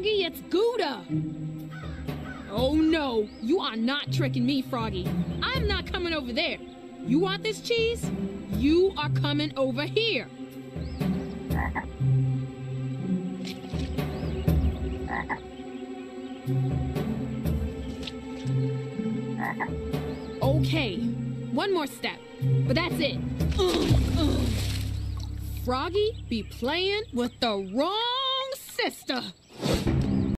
Froggy, it's Gouda! Oh no, you are not tricking me, Froggy. I'm not coming over there. You want this cheese? You are coming over here. Okay, one more step, but that's it. Ugh, ugh. Froggy be playing with the wrong sister.